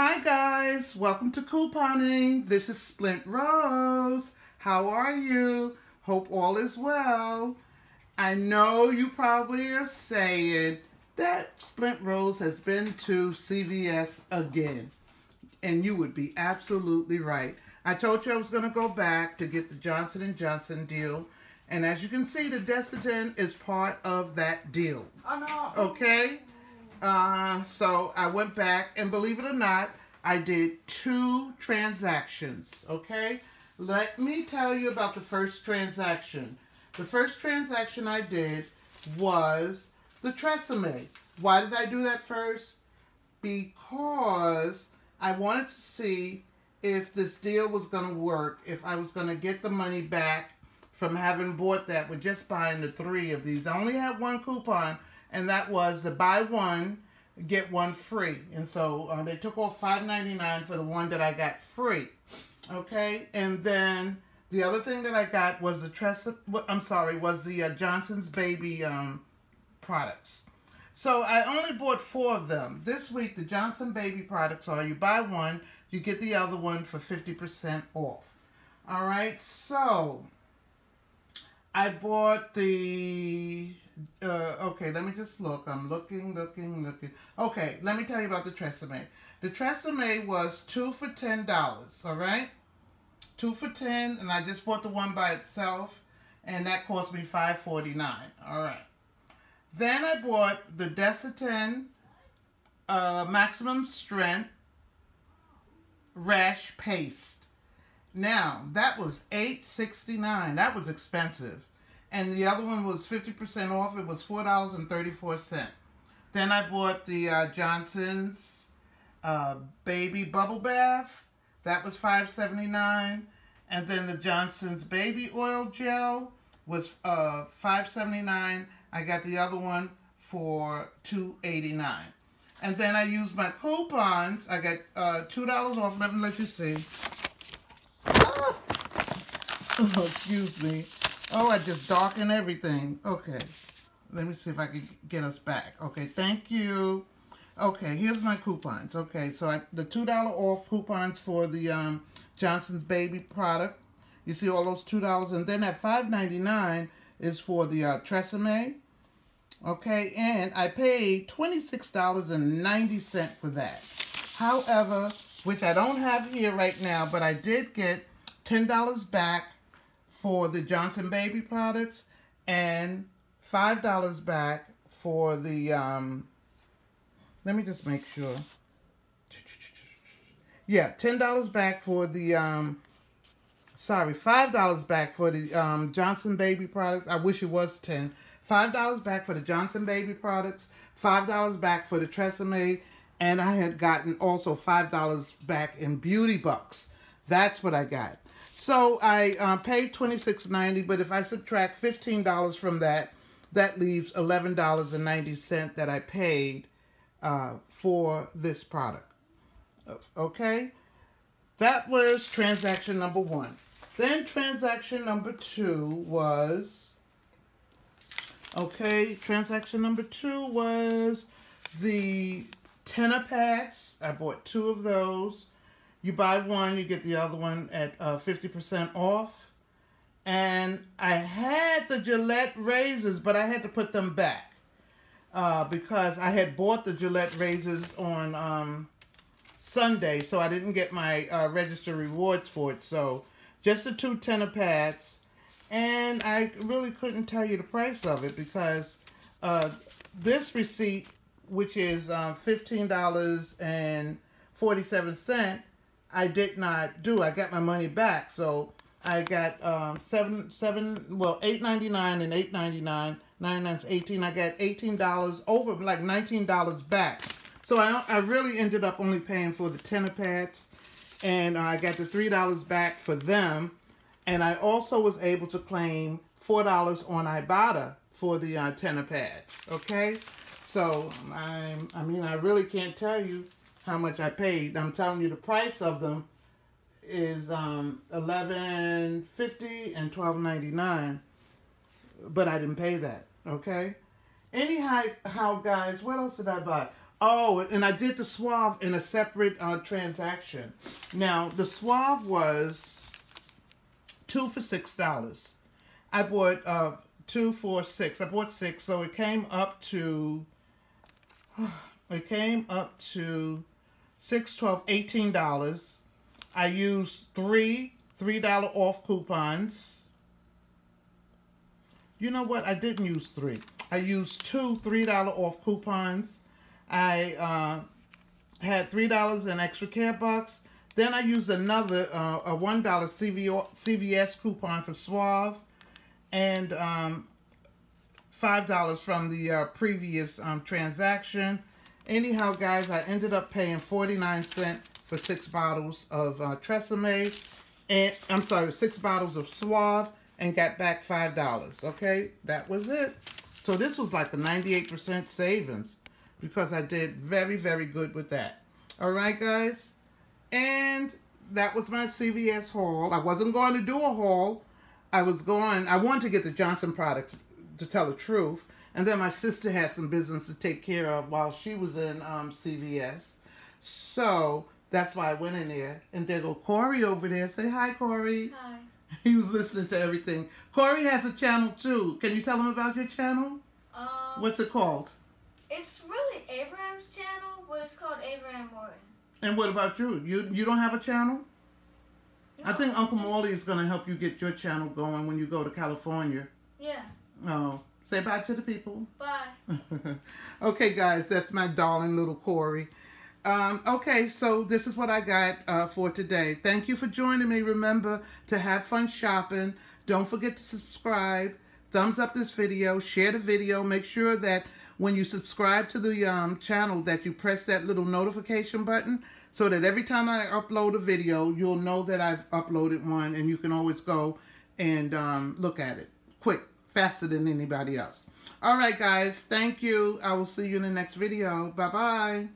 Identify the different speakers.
Speaker 1: Hi guys, welcome to couponing. This is Splint Rose. How are you? Hope all is well. I know you probably are saying that Splint Rose has been to CVS again. And you would be absolutely right. I told you I was going to go back to get the Johnson & Johnson deal. And as you can see, the Desitin is part of that deal.
Speaker 2: Oh no.
Speaker 1: Okay? Uh, so I went back, and believe it or not, I did two transactions. Okay? Let me tell you about the first transaction. The first transaction I did was the Tresemme. Why did I do that first? Because I wanted to see if this deal was going to work, if I was going to get the money back from having bought that with just buying the three of these. I only had one coupon, and that was the buy one, get one free. And so uh, they took off $5.99 for the one that I got free. Okay, and then the other thing that I got was the Tressa, I'm sorry, was the uh, Johnson's Baby um, products. So I only bought four of them. This week, the Johnson Baby products are you buy one, you get the other one for 50% off. All right, so I bought the, uh, okay, let me just look. I'm looking, looking, looking. Okay, let me tell you about the Tresemme. The Tresemme was two for $10, all right? Two for 10 and I just bought the one by itself, and that cost me $5.49, all right. Then I bought the Desitin uh, Maximum Strength Rash Paste. Now, that was $8.69. That was expensive. And the other one was 50% off. It was $4.34. Then I bought the uh, Johnson's uh, Baby Bubble Bath. That was $5.79. And then the Johnson's Baby Oil Gel was uh, $5.79. I got the other one for $2.89. And then I used my coupons. I got uh, $2 off. Let me let you see. Ah! Excuse me. Oh, I just darkened everything. Okay. Let me see if I can get us back. Okay, thank you. Okay, here's my coupons. Okay, so I, the $2 off coupons for the um, Johnson's Baby product. You see all those $2. And then at $5.99 is for the uh, Tresemme. Okay, and I paid $26.90 for that. However, which I don't have here right now, but I did get $10 back for the Johnson Baby products and $5 back for the, um, let me just make sure. Yeah, $10 back for the, um, sorry, $5 back for the um, Johnson Baby products. I wish it was 10 $5 back for the Johnson Baby products, $5 back for the Tresemme, and I had gotten also $5 back in Beauty Bucks. That's what I got. So I uh, paid $26.90, but if I subtract $15 from that, that leaves $11.90 that I paid uh, for this product. Okay? That was transaction number one. Then transaction number two was Okay, transaction number two was the Tena pads. I bought two of those. You buy one, you get the other one at 50% uh, off. And I had the Gillette razors, but I had to put them back. Uh, because I had bought the Gillette razors on um, Sunday, so I didn't get my uh, register rewards for it. So just the two Tena pads and I really couldn't tell you the price of it because uh, this receipt, which is uh, $15.47, I did not do. I got my money back. So I got um, seven, seven, well, eight ninety nine and eight ninety nine, nine nine eighteen. I got eighteen dollars over, like nineteen dollars back. So I, I really ended up only paying for the Tena pads, and I got the three dollars back for them. And I also was able to claim $4 on Ibotta for the uh, Tena pads, okay? So, I'm, I mean, I really can't tell you how much I paid. I'm telling you the price of them is um, $11.50 and $12.99, but I didn't pay that, okay? Anyhow, how guys, what else did I buy? Oh, and I did the Suave in a separate uh, transaction. Now, the Suave was two for six dollars. I bought uh, two for six. I bought six, so it came up to it came up to six, twelve, eighteen dollars. I used three three dollar off coupons. You know what? I didn't use three. I used two three dollar off coupons I uh, had three dollars in extra care bucks. Then I used another uh, a one dollar CVS coupon for Suave, and um, five dollars from the uh, previous um, transaction. Anyhow, guys, I ended up paying forty nine cent for six bottles of uh, Tresemme, and I'm sorry, six bottles of Suave, and got back five dollars. Okay, that was it. So this was like a ninety eight percent savings because I did very, very good with that. All right, guys? And that was my CVS haul. I wasn't going to do a haul. I was going, I wanted to get the Johnson products, to tell the truth. And then my sister had some business to take care of while she was in um, CVS. So that's why I went in there. And there go Corey over there. Say hi, Corey.
Speaker 2: Hi.
Speaker 1: He was listening to everything. Corey has a channel too. Can you tell him about your channel?
Speaker 2: Um,
Speaker 1: What's it called?
Speaker 2: It's really Abraham's channel, but it's called Abraham Morton.
Speaker 1: And what about you? You you don't have a channel?
Speaker 2: No,
Speaker 1: I think Uncle Morley is going to help you get your channel going when you go to California.
Speaker 2: Yeah.
Speaker 1: Oh, say bye to the people.
Speaker 2: Bye.
Speaker 1: okay, guys, that's my darling little Corey. Um, okay, so this is what I got uh, for today. Thank you for joining me. Remember to have fun shopping. Don't forget to subscribe. Thumbs up this video. Share the video. Make sure that when you subscribe to the um, channel that you press that little notification button so that every time I upload a video, you'll know that I've uploaded one and you can always go and um, look at it quick, faster than anybody else. All right, guys. Thank you. I will see you in the next video. Bye-bye.